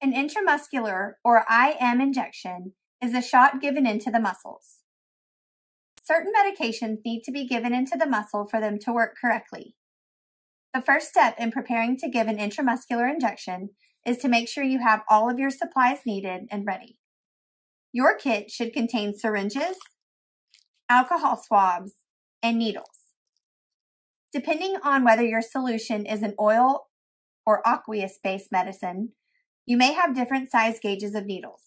An intramuscular or IM injection is a shot given into the muscles. Certain medications need to be given into the muscle for them to work correctly. The first step in preparing to give an intramuscular injection is to make sure you have all of your supplies needed and ready. Your kit should contain syringes, alcohol swabs, and needles. Depending on whether your solution is an oil or aqueous based medicine, you may have different size gauges of needles.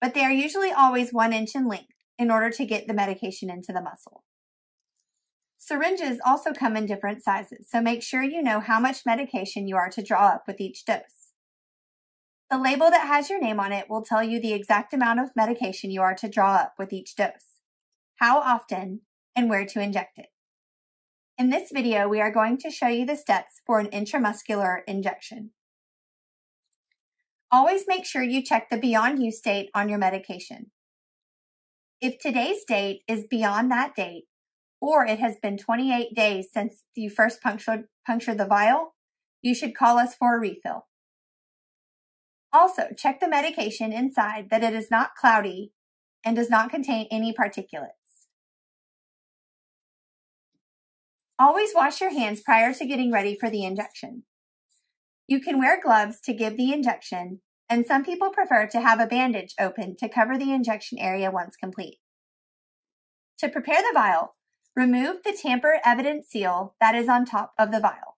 But they are usually always one inch in length in order to get the medication into the muscle. Syringes also come in different sizes, so make sure you know how much medication you are to draw up with each dose. The label that has your name on it will tell you the exact amount of medication you are to draw up with each dose, how often, and where to inject it. In this video, we are going to show you the steps for an intramuscular injection. Always make sure you check the beyond use date on your medication. If today's date is beyond that date, or it has been 28 days since you first punctured, punctured the vial, you should call us for a refill. Also, check the medication inside that it is not cloudy and does not contain any particulates. Always wash your hands prior to getting ready for the injection. You can wear gloves to give the injection, and some people prefer to have a bandage open to cover the injection area once complete. To prepare the vial, Remove the tamper evidence seal that is on top of the vial.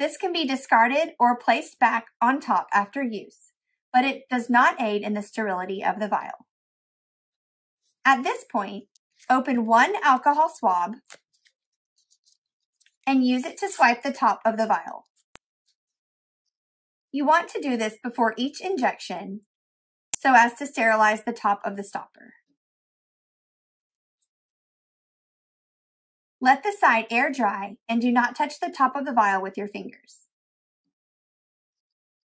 This can be discarded or placed back on top after use, but it does not aid in the sterility of the vial. At this point, open one alcohol swab and use it to swipe the top of the vial. You want to do this before each injection so as to sterilize the top of the stopper. Let the side air dry and do not touch the top of the vial with your fingers.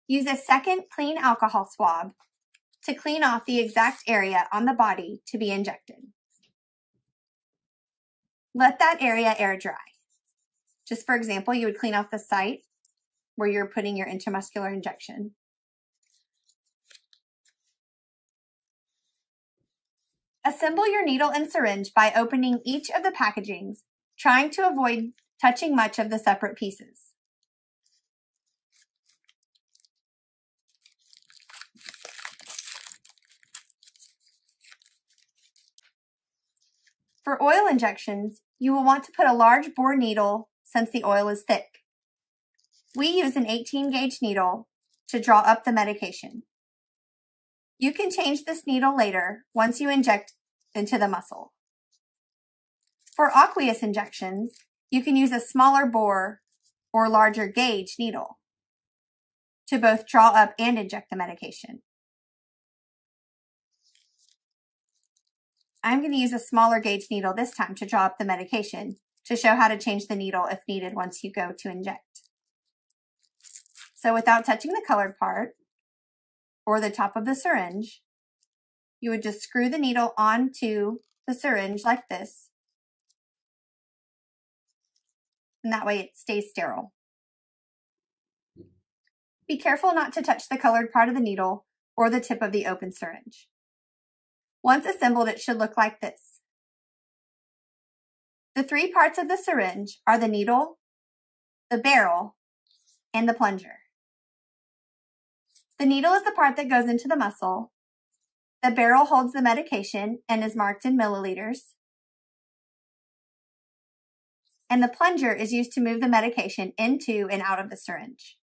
Use a second clean alcohol swab to clean off the exact area on the body to be injected. Let that area air dry. Just for example, you would clean off the site where you're putting your intramuscular injection. Assemble your needle and syringe by opening each of the packagings trying to avoid touching much of the separate pieces. For oil injections, you will want to put a large bore needle since the oil is thick. We use an 18 gauge needle to draw up the medication. You can change this needle later once you inject into the muscle. For aqueous injections, you can use a smaller bore or larger gauge needle to both draw up and inject the medication. I'm going to use a smaller gauge needle this time to draw up the medication to show how to change the needle if needed once you go to inject. So without touching the colored part or the top of the syringe, you would just screw the needle onto the syringe like this and that way it stays sterile. Be careful not to touch the colored part of the needle or the tip of the open syringe. Once assembled, it should look like this. The three parts of the syringe are the needle, the barrel, and the plunger. The needle is the part that goes into the muscle. The barrel holds the medication and is marked in milliliters and the plunger is used to move the medication into and out of the syringe.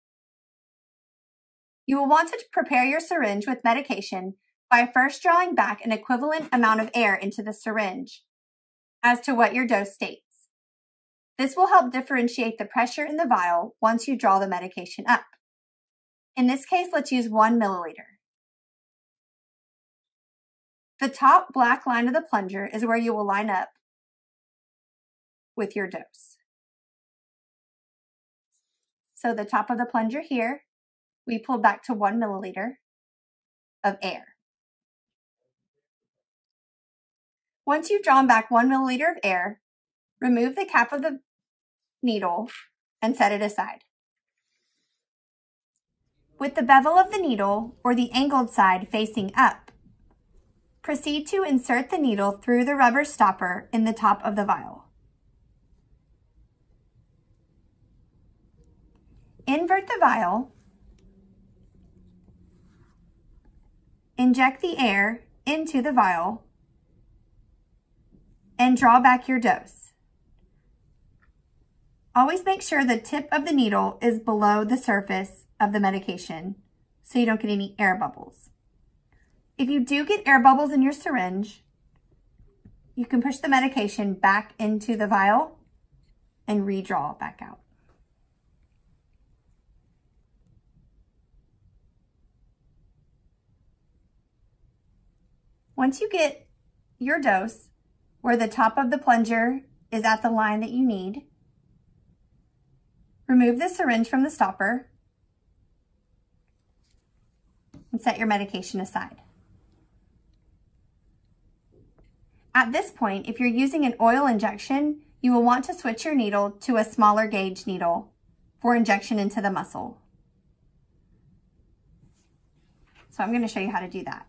You will want to prepare your syringe with medication by first drawing back an equivalent amount of air into the syringe as to what your dose states. This will help differentiate the pressure in the vial once you draw the medication up. In this case, let's use one milliliter. The top black line of the plunger is where you will line up with your dose. So the top of the plunger here, we pull back to one milliliter of air. Once you've drawn back one milliliter of air, remove the cap of the needle and set it aside. With the bevel of the needle or the angled side facing up, proceed to insert the needle through the rubber stopper in the top of the vial. Invert the vial, inject the air into the vial, and draw back your dose. Always make sure the tip of the needle is below the surface of the medication so you don't get any air bubbles. If you do get air bubbles in your syringe, you can push the medication back into the vial and redraw back out. Once you get your dose where the top of the plunger is at the line that you need, remove the syringe from the stopper and set your medication aside. At this point, if you're using an oil injection, you will want to switch your needle to a smaller gauge needle for injection into the muscle. So I'm going to show you how to do that.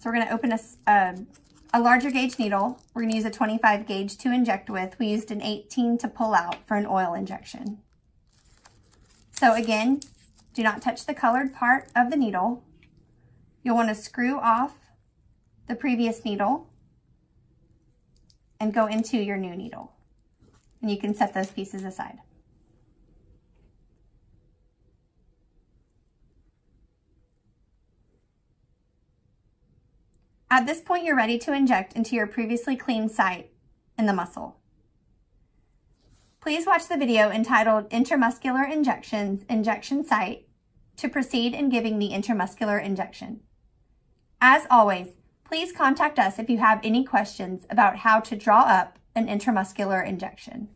So we're going to open a, um, a larger gauge needle. We're going to use a 25 gauge to inject with. We used an 18 to pull out for an oil injection. So again, do not touch the colored part of the needle. You'll want to screw off the previous needle and go into your new needle. And you can set those pieces aside. At this point, you're ready to inject into your previously cleaned site in the muscle. Please watch the video entitled Intramuscular Injections Injection Site to proceed in giving the intramuscular injection. As always, please contact us if you have any questions about how to draw up an intramuscular injection.